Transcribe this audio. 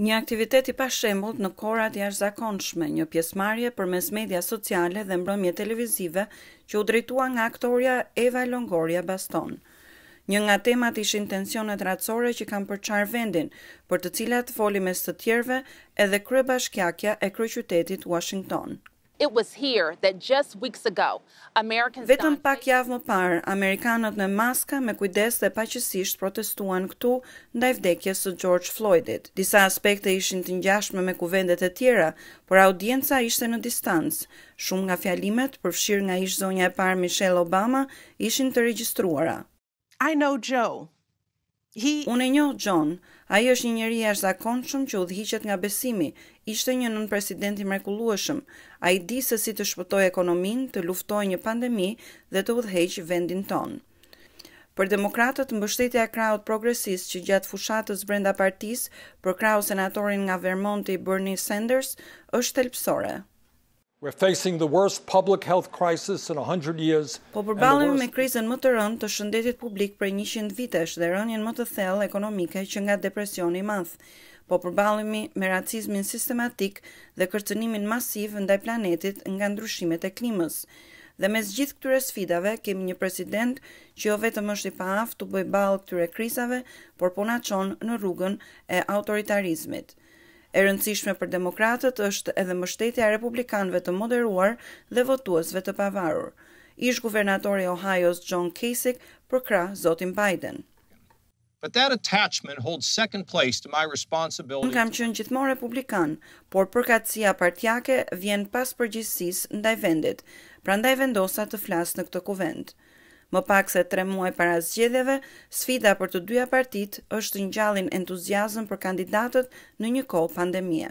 Një aktivitet i pashembullt në kohëra të jashtëzakonshme, një pjesëmarrje përmes medias sociale dhe mbrëmje televizive që u drejtua nga aktorja Eva Longoria Baston. Një nga temat ishin tensionet racore që kanë përçarë vendin, për të cilat foli mes të tjerëve edhe kryebashkiakja e kryeqytetit Uashington. It was here that just weeks ago, Americans donned Vetëm pak javë më parë, amerikanët me maska me kujdes dhe paqësisht protestuan këtu ndaj vdekjes së Xhorxh Flojdit. Disa aspekte ishin të ngjashme me kuvendet e tjera, por audienca ishte në distancë. Shumë nga fjalimet, përfshirë nga ish-zonja e parë Michelle Obama, ishin të regjistruara. I know Joe. He Unë e njoh Xhon. Ai është një njeri i jashtëzakonshëm që udhëhiqet nga besimi. Ishte një nënpresident i mrekullueshëm. Ai di se si të shpëtojë ekonominë, të luftojë një pandemi dhe të udhëheqë vendin tonë. Për demokratët, mbështetja e krahut progresist që gjatë fushatës brenda partisë, përkrahu senatorin nga Vermonti Bernie Sanders, është thelbësore. Po përballemi me krizën më të rëndë të shëndetit publik prej njëqind vitesh dhe rënien më të thellë ekonomike që nga Depresioni i Madh. Po përballemi me racizmin sistematik dhe kërcënimin masiv ndaj planetit nga ndryshimet e klimës. Dhe mes gjithë këtyre sfidave, kemi një president që jo vetëm është i paaftë t'u bëjë ballë këtyre krizave, por po na çon në rrugën e autoritarizmit. E rëndësishme për demokratët është edhe mbështetja e republikanëve të moderuar dhe votuesve të pavarur. Ish-guvernatori i Ohajos John Kasich përkrah zotin Biden. Unë kam qenë gjithmonë republikan, por përkatësia partiake vjen pas përgjegjësisë ndaj vendit, prandaj vendosa të flas në këtë Kuvend. Më pak se tre muaj para zgjedhjeve, sfida për të dyja partitë është të ngjallin entuziazëm për kandidatët në një kohë pandemie.